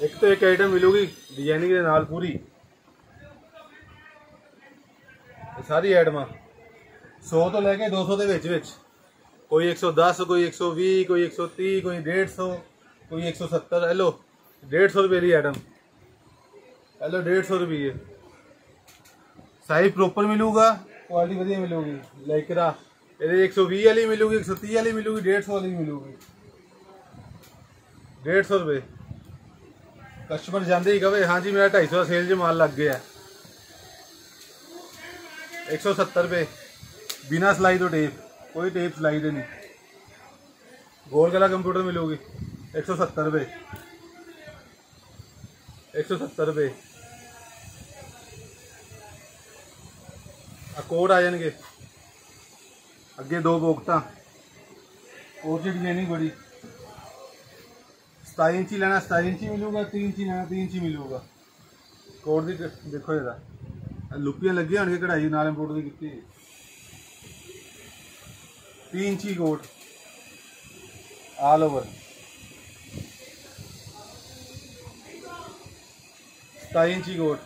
ਇੱਕ ਤੋਂ ਇੱਕ ਆਈਟਮ ਮਿਲੂਗੀ ਡਿਜ਼ਾਈਨਿੰਗ ਦੇ ਨਾਲ ਪੂਰੀ ਇਹ ਸਾਰੀ ਆਈਟਮਾਂ 100 ਤੋਂ ਲੈ ਕੇ 200 ਦੇ ਵਿੱਚ ਵਿੱਚ ਕੋਈ 110 ਕੋਈ 120 ਕੋਈ 130 ਕੋਈ 150 ਕੋਈ 170 ਇਹ ਲੋ 150 ਰੁਪਏ ਦੀ ਆਈਟਮ ਇਹ ਲੋ 150 ਰੁਪਏ ਸਾਈਜ਼ ਪ੍ਰੋਪਰ ਮਿਲੂਗਾ ਕੁਆਲਿਟੀ ਵਧੀਆ ਮਿਲੂਗੀ ਲਾਈਕਰਾ ਇਹਦੇ 120 ਵਾਲੀ ਮਿਲੂਗੀ 130 ਵਾਲੀ ਮਿਲੂਗੀ 150 ਵਾਲੀ ਮਿਲੂਗੀ 150 ਰੁਪਏ ਕਸਟਮਰ ਜਾਂਦੇ ਹੀ ਕਹੇ ਹਾਂਜੀ ਮੇਰਾ 250 ਦਾ ਸੇਲ 'ਚ ਮਾਲ ਲੱਗ ਗਿਆ 170 ਰੁਪਏ ਬਿਨਾ ਸਲਾਈ ਤੋਂ ਟੇਪ ਕੋਈ ਟੇਪ ਸਲਾਈ ਦੇ ਨਹੀਂ ਗੋਲ ਗਲਾ ਕੰਪਿਊਟਰ ਮਿਲੂਗੀ 170 ਰੁਪਏ 170 ਰੁਪਏ ਆ ਕੋਡ ਆ ਜਾਣਗੇ ਅੱਗੇ ਦੋ ਬੋਕਟਾਂ ਉਹ ਜਿਹੜੀ ਲੈਣੀ ਬੜੀ 27 ਇੰਚੀ ਲੈਣਾ 27 ਇੰਚੀ ਮਿਲੂਗਾ 3 ਇੰਚੀ ਲੈਣਾ 3 ਇੰਚੀ ਮਿਲੂਗਾ ਕੋਡ ਦੀ ਕ- ਦੇਖੋ ਇਹਦਾ ਆਹ ਲੁੱਪੀਆਂ ਲੱਗੀਆਂ ਹੋਣਗੀਆਂ ਕਢਾਈ ਨਾਲ ਇੰਪੋਰਟ ਦੀ ਕੀਤੀ 3 ਇੰਚੀ ਕੋਟ ਆਲ ਓਵਰ 27 ਇੰਚੀ ਕੋਟ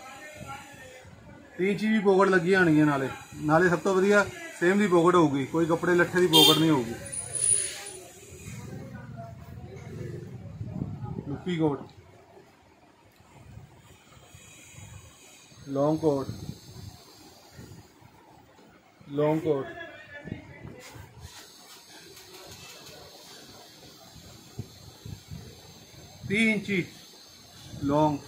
3 ਇੰਚੀ ਵੀ ਪੋਕਟ ਲੱਗੀਆਂ ਹੋਣਗੀਆਂ ਨਾਲੇ ਨਾਲੇ ਸਭ ਤੋਂ ਵਧੀਆ ਸੇਮ ਦੀ ਪੋਕਟ ਹੋਊਗੀ ਕੋਈ ਕੱਪੜੇ ਲੱਠੇ ਦੀ ਪੋਕਟ ਨਹੀਂ ਹੋਊਗੀ गुप्पी coat long coat long coat तीन इंची लॉन्ग।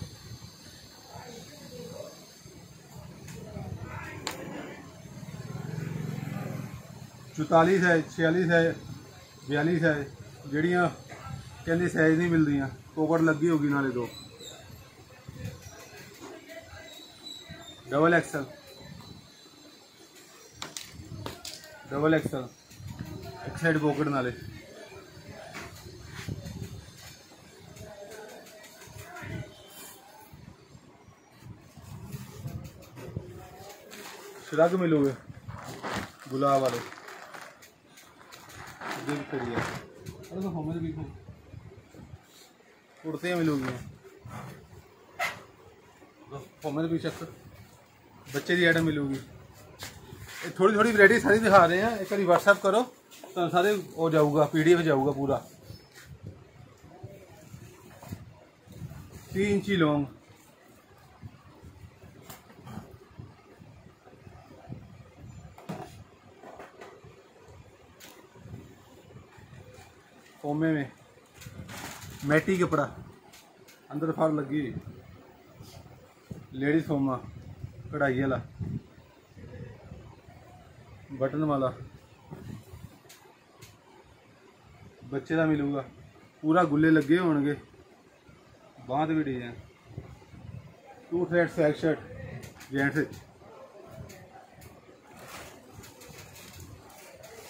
चौतालीस है, छियालीस है, बयालीस है जड़िया कहते साइज़ नहीं मिल रही ओकड़ लग गई होगी नाले दो। डबल एक्सल डबल एक्सल एक साइड पॉकेट नाले। शराग मिलोगे? गुलाब वाले। देखते रहिए अरे तो हमें भी कुर्तियाँ मिलूँगी। हमें भी चेक बच्चे की आइटम मिलूगी। थोड़ी थोड़ी वैरायटी सारी दिखा रहे हैं। एक बार व्हाट्सएप करो तो सारे हो जाऊगा पीडीएफ जाऊगा पूरा। तीन इंची लॉन्ग कोमे में मैटी कपड़ा अंदर फार लगी। लेडीज़ फोमा, कढ़ाई वाला। बटन वाला। बच्चे का मिलूगा। पूरा गुल्ले लगे होंगे बांह भी डिज़ाइन टू थ्रेड सैक शर्ट, जेंट्स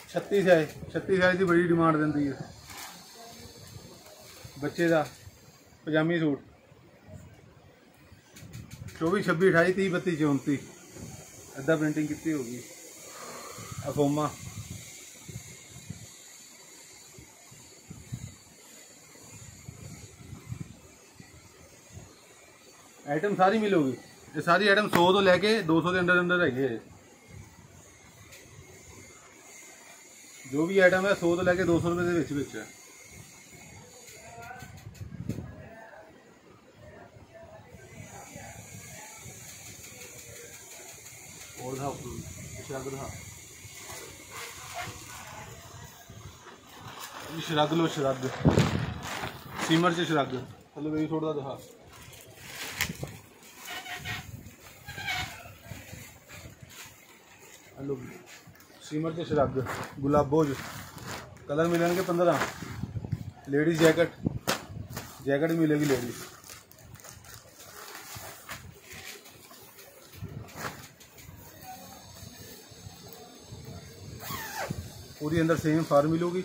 छत्ती साइज़ छत्ती साइज़ की बड़ी डिमांड दिंदी है। ਬੱਚੇ ਦਾ ਪਜਾਮੀ ਸੂਟ 24 26 28 30 32 34 ਅੱਧਾ ਪ੍ਰਿੰਟਿੰਗ ਕੀਤੀ ਹੋਗੀ ਅਫੋਮਾ ਆਈਟਮ ਸਾਰੀ ਮਿਲੂਗੀ ਇਹ ਸਾਰੀ ਆਈਟਮ 100 ਤੋਂ ਲੈ ਕੇ 200 ਦੇ ਅੰਦਰ ਅੰਦਰ ਹੈਗੇ ਹੈ ਜੋ ਵੀ ਆਈਟਮ ਹੈ 100 ਤੋਂ ਲੈ ਕੇ 200 ਰੁਪਏ ਦੇ ਵਿੱਚ ਵਿੱਚ ਹੈ था था शरग लो शरग सीमर च शरग चलो भाई थोड़ा दिखा हेलो सीमर च शरग गुलाबोज कलर मिलेंगे पंद्रह लेडीज़ जैकेट. जैकेट मिलेगी लेडीज़? पूरी अंदर सेम फार मिलूगी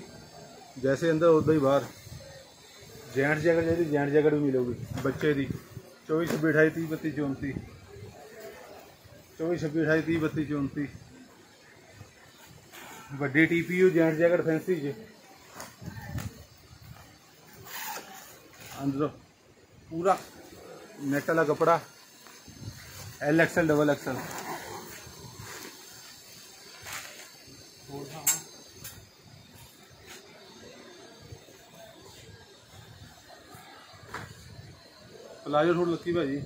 जैसे अंदर उदा ही बाहर जेंट जैकेट चाहिए जेंट जैकेट भी मिलेगी बच्चे की चौबी छब्बी अठाई तीह बत्ती चौंती चौबी छब्बी अठाई तीह बत्ती चौंती ਵੱਡੀ ਟੀਪੀਯੂ ਜੈਂਟ ਜੈਕਟ ਫੈਂਸੀ ਚ ਅੰਦਰੋਂ पूरा नेट वाला कपड़ा L XL double XL palazzo ਥੋੜਾ ਲੱਕੀ ਭਾਜੀ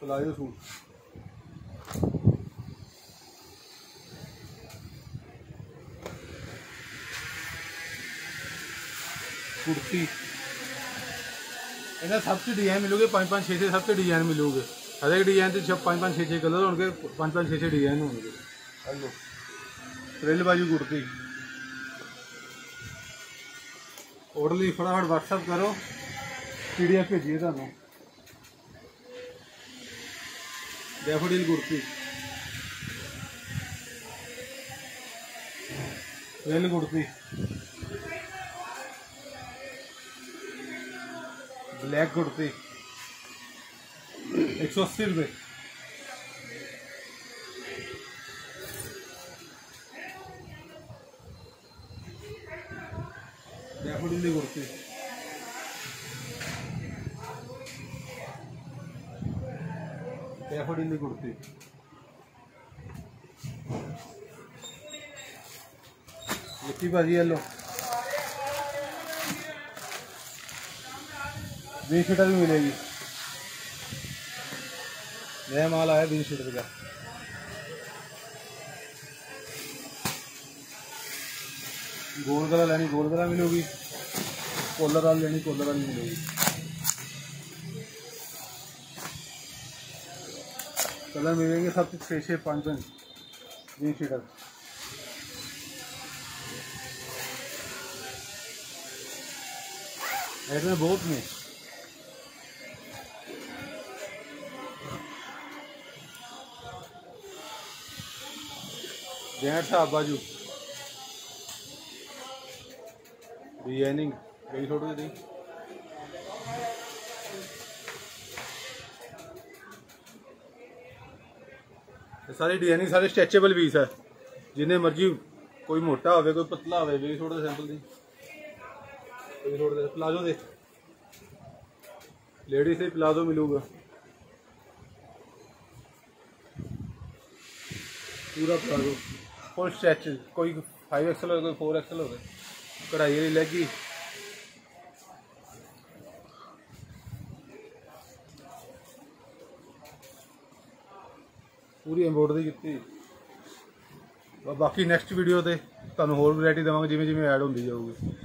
ਪਲਾਜੋ ਸੂਟ ਕੁਰਤੀ ਇਹਨਾਂ ਸਭ ਚ ਡਿਜ਼ਾਈਨ ਮਿਲੂਗੇ 5 5 6 6 ਸਭ ਚ ਡਿਜ਼ਾਈਨ ਮਿਲੂਗੇ ਹਰੇਕ ਡਿਜ਼ਾਈਨ ਤੇ 5 5 6 6 ਕਲਰ ਹੋਣਗੇ 5 5 6 6 ਡਿਜ਼ਾਈਨ ਹੋਣਗੇ ਹਲੋ ਫ੍ਰਿਲ ऑर्डर फटाफट व्हाट्सअप करो पी डी एफ़ भेजिए थानू। डैफ़ोडिल गुरप्रीत वेल गुरप्रीत ब्लैक कुर्ती एक सौ अस्सी रुपये कुर्ती लिखी भाजी येलो बीस शीटर भी मिलेगी। नया माल आया बीस शीटर का। गोल गला लेनी गोल गला मिलेगी। कॉलर वाली लेनी, कॉलर वाली मिलेगी। कलर मिलेंगे सब छः छः पाँच पाँच बीस ऐड में बहुत में साहब, बाजू। डिज़ाइनिंग कई फ़ोटो दी सारी डिज़ाइनिंग सारे स्ट्रेचेबल पीस है। जिन्हें मर्ज़ी कोई मोटा हो पतला हो भी छोड़ दे। सैंपल छोड़ दे प्लाजो दे लेडीज़ से प्लाजो मिलूगा। पूरा प्लाजो। फुल स्ट्रेच कोई फाइव एक्सल हो कोई फोर एक्सल हो गए ਕੜਾਈ ਵਾਲੀ ਗਈ। ਪੂਰੀ ਇੰਪੋਰਟ ਦੀ ਕੀਤੀ। ਬਾਕੀ ਨੈਕਸਟ ਵੀਡੀਓ ਤੇ ਤੁਹਾਨੂੰ ਹੋਰ ਵੈਰਾਈਟੀ ਦੇਵਾਂਗੇ ਜਿਵੇਂ ਜਿਵੇਂ ਐਡ ਹੁੰਦੀ ਜਾਊਗੀ।